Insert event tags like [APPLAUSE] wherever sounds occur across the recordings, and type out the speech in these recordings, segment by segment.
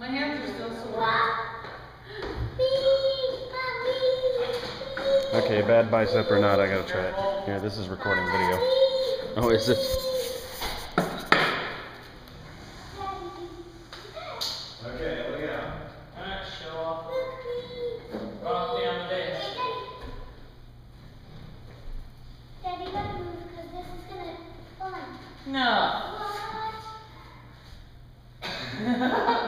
My hands are still sore. Okay, bad bicep or not, I gotta try it. Here, this is recording video. Oh, is it? Okay, [LAUGHS] [LAUGHS]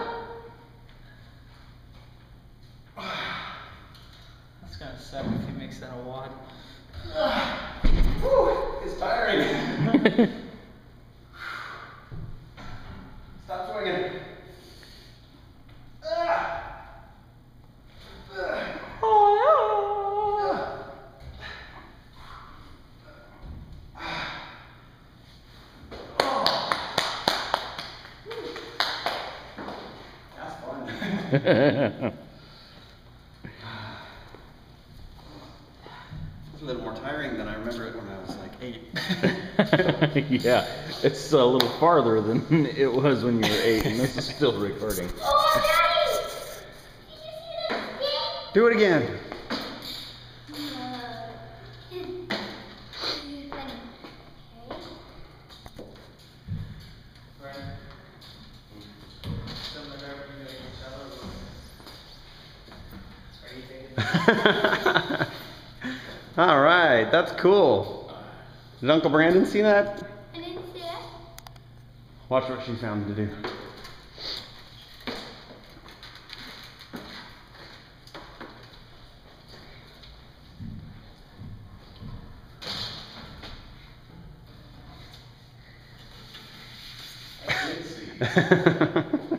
That's if he makes that a WOD. Whew, it's tiring. [LAUGHS] Stop swinging. [LAUGHS] Ah. That's fun. [LAUGHS] a little more tiring than I remember it when I was like eight. [LAUGHS] yeah, it's a little farther than it was when you were eight, and this is still recording. [LAUGHS] Oh, Daddy! Did you see this thing? Do it again. [LAUGHS] All right, that's cool. Did Uncle Brandon see that? I didn't see it. Watch what she found to do. [LAUGHS]